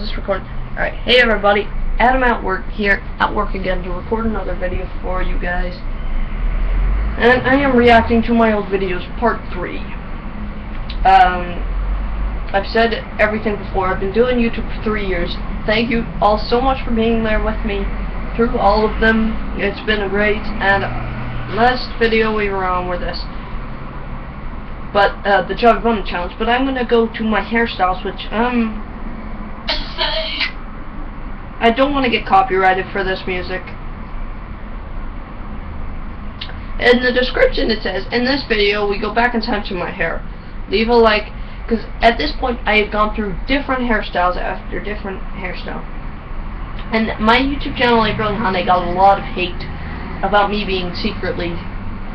this recording? Alright, hey everybody, Adam at work here, at work again to record another video for you guys. And I am reacting to my old videos, part 3. Um, I've said everything before, I've been doing YouTube for 3 years. Thank you all so much for being there with me through all of them. It's been a great, and last video we were on with this but uh, the Jog Bum challenge. But I'm gonna go to my hairstyles, which um, I don't want to get copyrighted for this music. In the description it says, in this video we go back in time to my hair. Leave a like, because at this point I have gone through different hairstyles after different hairstyle. And my YouTube channel, like Really Honey, got a lot of hate about me being secretly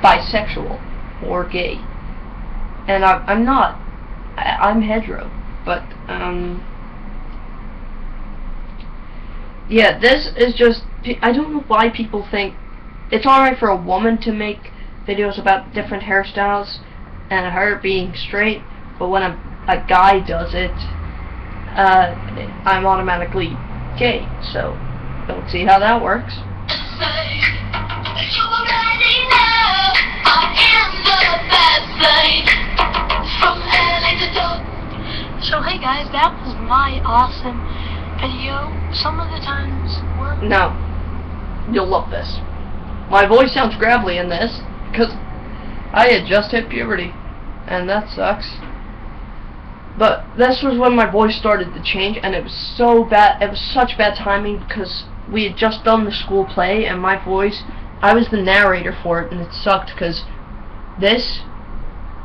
bisexual or gay and I, I'm not. I, I'm hetero, but um, yeah, this is just. I don't know why people think it's alright for a woman to make videos about different hairstyles and her being straight, but when a a guy does it, uh, I'm automatically gay. So don't see how that works. So hey guys, that was my awesome video. Some of the times were... No. You'll love this. My voice sounds gravelly in this, because I had just hit puberty, and that sucks. But this was when my voice started to change, and it was so bad, it was such bad timing, because we had just done the school play, and my voice, I was the narrator for it, and it sucked, because this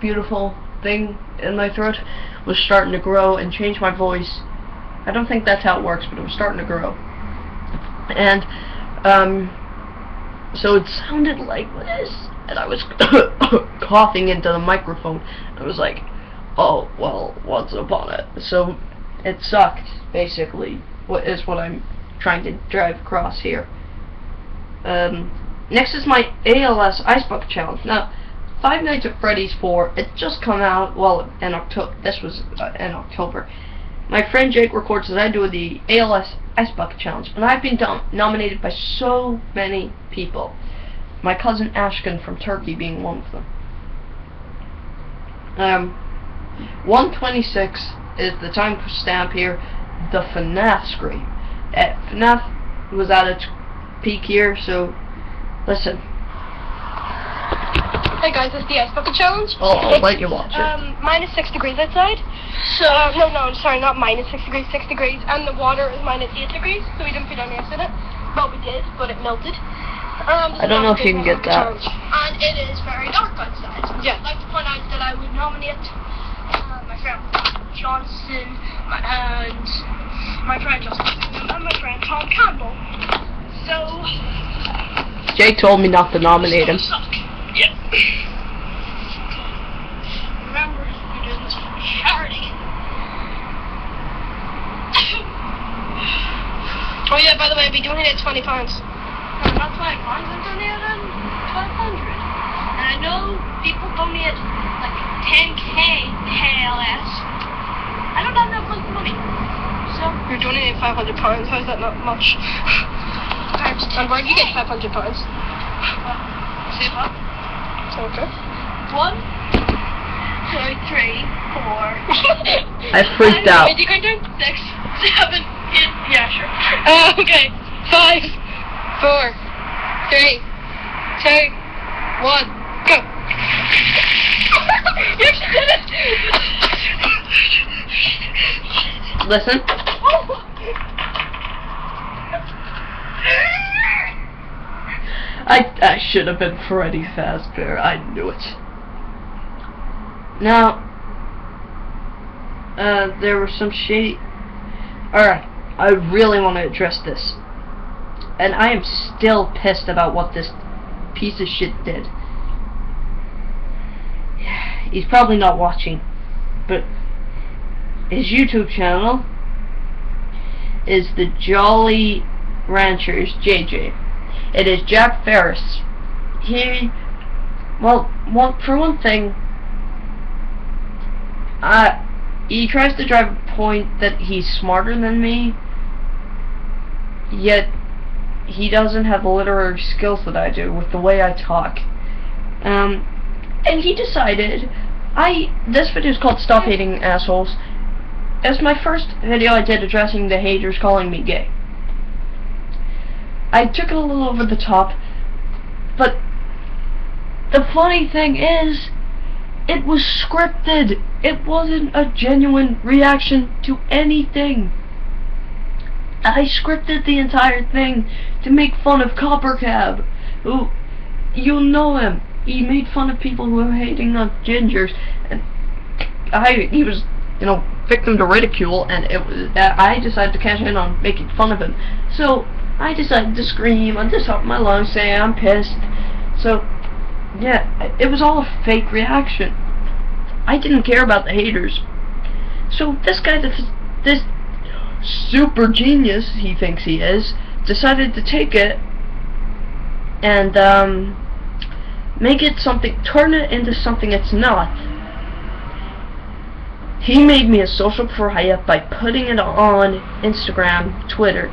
beautiful thing in my throat was starting to grow and change my voice. I don't think that's how it works, but it was starting to grow. And, um, so it sounded like this, and I was coughing into the microphone. I was like, oh, well, what's up on it? So, it sucked, basically, what is what I'm trying to drive across here. Um, next is my ALS Ice Bucket Challenge. Now, Five Nights at Freddy's 4, it just come out, well, in October, this was uh, in October. My friend Jake records as I do the ALS Ice Bucket Challenge, and I've been nominated by so many people. My cousin Ashkin from Turkey being one of them. Um, 126 is the time stamp here, the FNAF scream. Uh, FNAF was at its peak here, so listen. Hey guys, it's the Ice Bucket Challenge. Oh, I'll let you watch it. Um, minus 6 degrees outside. So, uh, no, no, I'm sorry, not minus 6 degrees, 6 degrees. And the water is minus 8 degrees, so we didn't put any ice in it. Well, we did, but it melted. Um, I don't know if you can get that. Challenge. And it is very dark outside. Yeah. I'd like to point out that I would nominate uh, my friend Johnson my, and my friend Justin and my friend Tom Campbell. So... Jake told me not to nominate him. Remember, we're doing this for charity. oh yeah, by the way, we donated 20 pounds. No, not 20 pounds, I donated 1200. And I know people donate like 10k KLS. I don't have that much money. So, you're donating 500 pounds, how's that not much? and where do you get 500 pounds? Uh, save up. Okay. One, two, three, four. I freaked out. Wait, you go down? Six, seven, eight. Yeah, sure. Uh, okay. Five, four, three, two, one, go. you actually did it. Listen. I, I should have been Freddy Fazbear. I knew it. Now, uh, there was some shady... Alright, I really want to address this. And I am still pissed about what this piece of shit did. He's probably not watching, but his YouTube channel is the Jolly Ranchers JJ. It is Jack Ferris. He, well, one, for one thing, I, he tries to drive a point that he's smarter than me, yet he doesn't have the literary skills that I do with the way I talk. Um, and he decided, I, this video is called Stop Hating Assholes. It's my first video I did addressing the haters calling me gay. I took it a little over the top, but the funny thing is, it was scripted. It wasn't a genuine reaction to anything. I scripted the entire thing to make fun of CopperCab, who, you know him. He made fun of people who were hating on gingers, and I, he was, you know, victim to ridicule, and it was, I decided to cash in on making fun of him. So, I decided to scream on the top of my lungs, saying I'm pissed. So, yeah, it was all a fake reaction. I didn't care about the haters. So this guy, this, this super genius he thinks he is, decided to take it and um, make it something, turn it into something it's not. He made me a social pariah by putting it on Instagram, Twitter,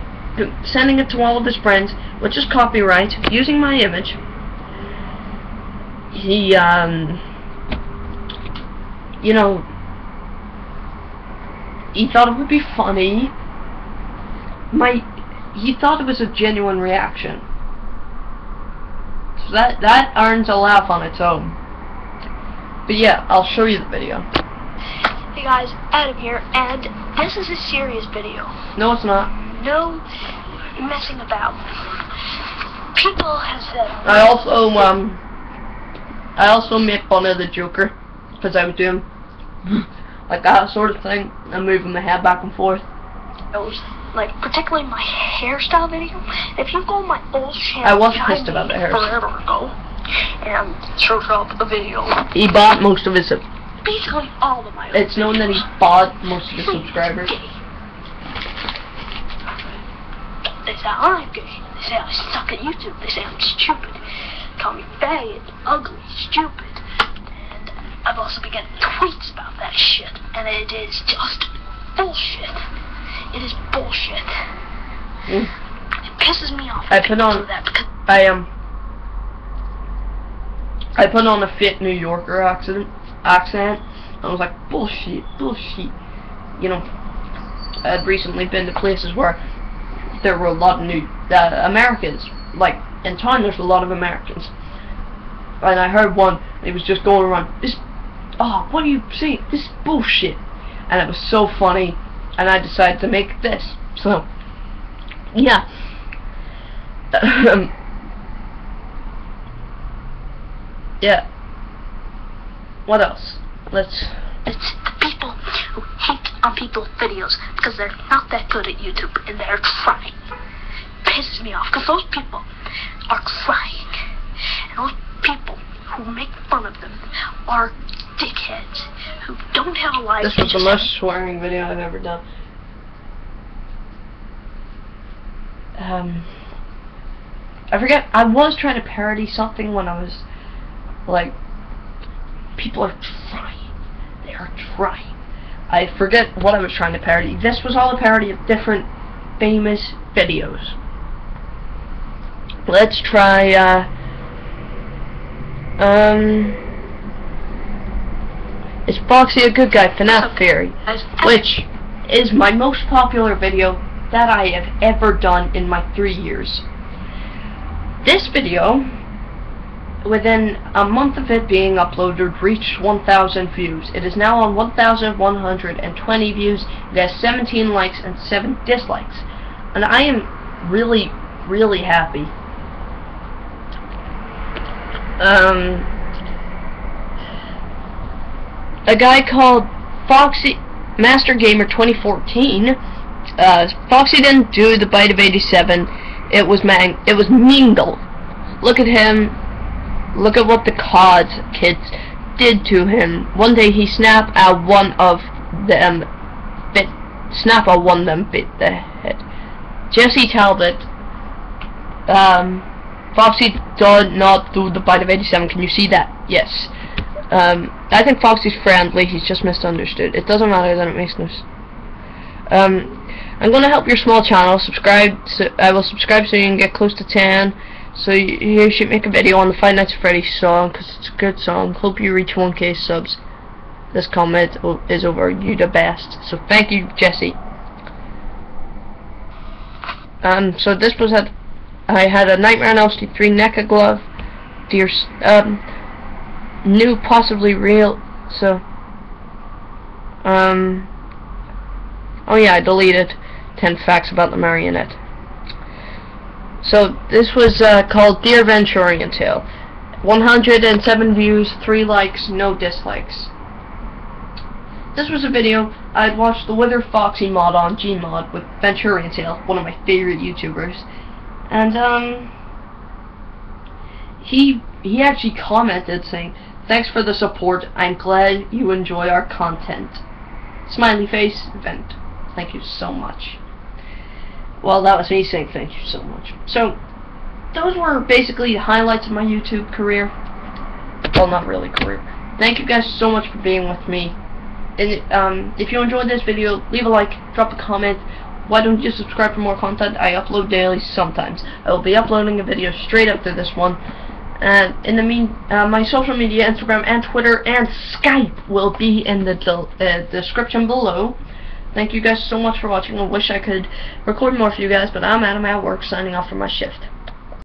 sending it to all of his friends, which is copyright, using my image. He, um, you know, he thought it would be funny. My, he thought it was a genuine reaction. So that, that earns a laugh on its own. But yeah, I'll show you the video. Hey guys, Adam here, and this is a serious video. No, it's not. No messing about. People have said... I also, um, I also make fun of the Joker, because I was doing like that sort of thing. I'm moving my head back and forth. It was like particularly my hairstyle video. If you go on my old channel, I was pissed about the hairstyle forever ago, and search up a video. He bought most of his. Basically, all of my. It's known that he bought most of his subscribers. They say I'm gay. They say I suck at YouTube. They say I'm stupid. Call me faggot, ugly, stupid. And I've also been getting tweets about that shit, and it is just bullshit. It is bullshit. Mm. It pisses me off. I put on- do that because I um. I put on a fit New Yorker accent. Accent. I was like bullshit, bullshit. You know, I'd recently been to places where there were a lot of new uh, Americans. Like in town, there's a lot of Americans. And I heard one. He was just going around. This. Oh, what are you saying? This bullshit. And it was so funny. And I decided to make this. So, yeah. yeah. What else? Let's. it's the people who hate on people's videos because they're not that good at YouTube and they're trying. pisses me off because those people are trying. And those people who make fun of them are dickheads who don't have a life. This was the most swearing video I've ever done. Um, I forget. I was trying to parody something when I was like, people are trying. They are trying. I forget what I was trying to parody. This was all a parody of different famous videos. Let's try. Uh, um, is Foxy a good guy? FNAF Theory which is my most popular video that I have ever done in my three years. This video, within a month of it being uploaded, reached 1,000 views. It is now on 1,120 views. It has 17 likes and 7 dislikes. And I am really, really happy. Um, a guy called Foxy Master Gamer 2014. Uh, Foxy didn't do the bite of 87. It was man. It was Mangle. Look at him. Look at what the CODs kids did to him. One day he snapped at one of them. Bit snap at one of them bit the head. Jesse Talbot. Um, Foxy did not do the bite of 87. Can you see that? Yes. Um, I think Foxy's friendly. He's just misunderstood. It doesn't matter. Then it makes no. Um, I'm gonna help your small channel. Subscribe. I will subscribe so you can get close to 10. So you, should make a video on the Five Nights at Freddy's song because it's a good song. Hope you reach 1k subs. This comment is over. You the best. So thank you, Jesse. Um, so this was at I had a Nightmare on Elm Street 3 NECA glove. Dear, um, new, possibly real. So, um, oh yeah, I deleted 10 facts about the marionette. So this was uh, called Dear Venturian Tale. 107 views, 3 likes, no dislikes. This was a video I'd watched the Wither Foxy mod on Gmod with Venturian Tale, one of my favorite YouTubers, and um, he he actually commented saying, "Thanks for the support. I'm glad you enjoy our content." Smiley face vent. Thank you so much. Well, that was me saying thank you so much. So, those were basically the highlights of my YouTube career. Well, not really career. Thank you guys so much for being with me. And um, if you enjoyed this video, leave a like, drop a comment. Why don't you subscribe for more content? I upload daily sometimes. I will be uploading a video straight after this one. And in the mean, uh, my social media, Instagram and Twitter and Skype will be in the uh, description below. Thank you guys so much for watching. I wish I could record more for you guys, but I'm Adam at work signing off for my shift.